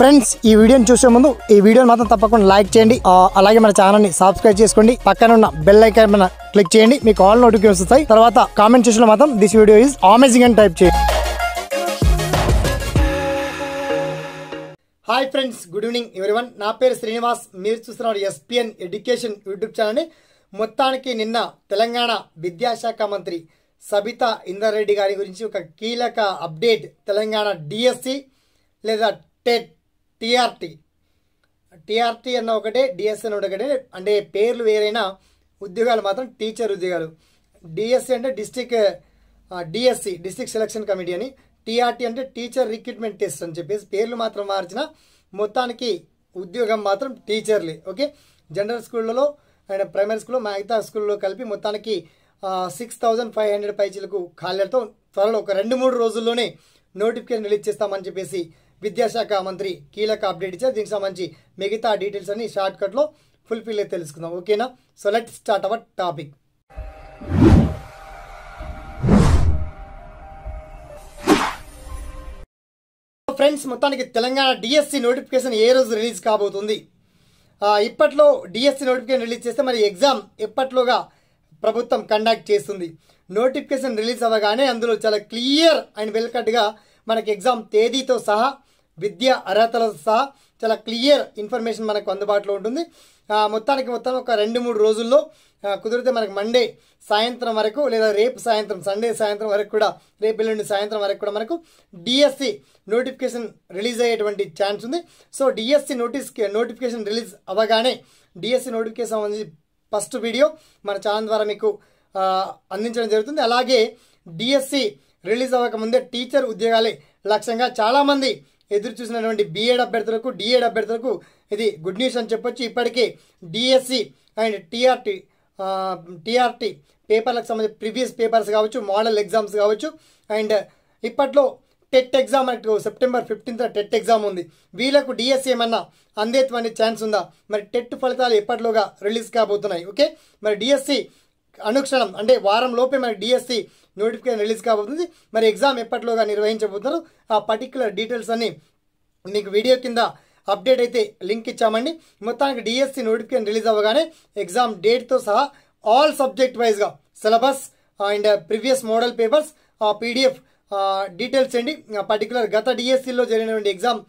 Friends ఈ వీడియోని చూసే ముందు ఈ వీడియోని మాత్రం తప్పకుండా లైక్ చేయండి. అలాగే మన ఛానల్ని సబ్స్క్రైబ్ చేసుకోండి. పక్కన ఉన్న బెల్ ఐకాన్ మీద క్లిక్ చేయండి. మీకు ఆల్ నోటిఫికేషన్ వస్తాయి. తర్వాత కామెంట్ చేసిన మాత్రం దిస్ వీడియో ఈజ్ అమేజింగ్ అని టైప్ చేయండి. Hi friends good evening everyone నా పేరు శ్రీనివాస్. మీరు చూస్తున్నారు ఎస్పిఎన్ ఎడ్యుకేషన్ యూట్యూబ్ ఛానల్ని మొత్తానికి నిన్న తెలంగాణ విద్యాశాఖ మంత్రి సబితా ఇందర్రెడ్డి గారి గురించి ఒక కీలక అప్డేట్ తెలంగాణ డిఎస్సి లేదా టెట్ టిఆర్టీ. టిఆర్టీ అన్న ఒకటే డిఎస్ఎన్ ఒకటే అంటే పేర్లు వేరైనా ఉద్యోగాలు మాత్రం టీచర్ ఉద్యోగాలు. డిఎస్సి అంటే district DSC district selection committee అని. టీఆర్టీ అంటే టీచర్ రిక్రూట్మెంట్ టెస్ట్ అని చెప్పేసి పేర్లు మాత్రం మార్చిన మొత్తానికి ఉద్యోగం మాత్రం టీచర్లే ఓకే? జనరల్ స్కూళ్ళలో అండ్ ప్రైమరీ స్కూల్లో మిగతా స్కూల్లో కలిపి మొత్తానికి సిక్స్ థౌజండ్ ఫైవ్ హండ్రెడ్ పైచీలకు ఖాళీలతో త్వరలో ఒక రెండు మూడు రోజుల్లోనే నోటిఫికేషన్ రిలీజ్ చేస్తామని చెప్పేసి విద్యాశాఖ మంత్రి కీలక అప్డేట్ ఇచ్చారు. దీనికి సంబంధించి మిగతా డీటెయిల్స్ అన్ని షార్ట్ కట్లో ఫుల్ఫిల్ అయితే తెలుసుకుందాం. ఓకేనా? So let start our topic friends మొత్తానికి తెలంగాణ డిఎస్సి నోటిఫికేషన్ ఏ రోజు రిలీజ్ కాబోతుంది? ఇప్పట్లో డిఎస్సి నోటిఫికేషన్ రిలీజ్ చేస్తే మరి ఎగ్జామ్ ఎప్పట్లోగా ప్రభుత్వం కండక్ట్ చేస్తుంది? నోటిఫికేషన్ రిలీజ్ అవ్వగానే అందులో చాలా క్లియర్ అండ్ వెల్కట్గా మనకి ఎగ్జామ్ తేదీతో సహా విద్య అర్హతలతో సహా చాలా క్లియర్ ఇన్ఫర్మేషన్ మనకు అందుబాటులో ఉంటుంది. మొత్తానికి మొత్తం ఒక రెండు మూడు రోజుల్లో కుదిరితే మనకి మండే సాయంత్రం వరకు లేదా రేపు సాయంత్రం సండే సాయంత్రం వరకు కూడా రేపు ఎల్లుండి సాయంత్రం వరకు కూడా మనకు డిఎస్సి నోటిఫికేషన్ రిలీజ్ అయ్యేటువంటి ఛాన్స్ ఉంది. So DSC notice notification release అవ్వగానే డిఎస్సి నోటిఫికేషన్ సంబంధించి ఫస్ట్ వీడియో మన ఛానల్ ద్వారా మీకు అందించడం జరుగుతుంది. అలాగే డిఎస్సి రిలీజ్ అవ్వక ముందే టీచర్ ఉద్యోగాలే లక్ష్యంగా చాలామంది ఎదురు చూసినటువంటి బీఎడ్ అభ్యర్థులకు డిఎడ్ అభ్యర్థులకు ఇది గుడ్ న్యూస్ అని చెప్పొచ్చు. ఇప్పటికే డిఎస్సి అండ్ టీఆర్టీ టీఆర్టీ పేపర్లకు సంబంధించి ప్రీవియస్ పేపర్స్ కావచ్చు మోడల్ ఎగ్జామ్స్ కావచ్చు. అండ్ ఇప్పట్లో టెట్ ఎగ్జామ్ మనకు సెప్టెంబర్ ఫిఫ్టీన్త్ టెట్ ఎగ్జామ్ ఉంది. వీళ్ళకు డిఎస్సి ఏమన్నా అందేటువంటి ఛాన్స్ ఉందా? మరి టెట్ ఫలితాలు ఎప్పట్లోగా రిలీజ్ కాబోతున్నాయి? ఓకే మరి డిఎస్సి అనుక్షణం అంటే వారం లోపే మనకి డిఎస్సి నోటిఫికేషన్ రిలీజ్ కాబోతుంది. మరి ఎగ్జామ్ ఎప్పటిలోగా నిర్వహించబోతున్నారు. ఆ పర్టికులర్ డీటెయిల్స్ అన్ని మీకు వీడియో కింద అప్డేట్ అయితే లింక్ ఇచ్చామండి. మొత్తానికి డిఎస్సి నోటిఫికేషన్ రిలీజ్ అవ్వగానే ఎగ్జామ్ డేట్తో సహా ఆల్ సబ్జెక్ట్ వైజ్గా syllabus and previous model papers PDF details అండి. పర్టికులర్ గత డిఎస్సిలో జరిగినటువంటి ఎగ్జామ్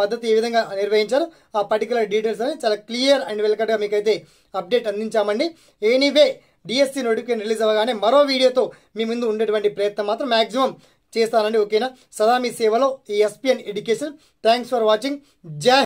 పద్ధతి ఏ విధంగా నిర్వహించారు ఆ పర్టికులర్ డీటెయిల్స్ అని చాలా క్లియర్ అండ్ వెల్కట్గా మీకైతే అప్డేట్ అందించామండి. ఎనీవే డిఎస్సి నోటిఫికేషన్ రిలీజ్ అవ్వగానే మరో వీడియోతో మీ ముందు ఉండేటువంటి ప్రయత్నం మాత్రం మాక్సిమం చేస్తానండి ఓకేనా? సదా మీ సేవలో ఈ SPN education thanks for watching జై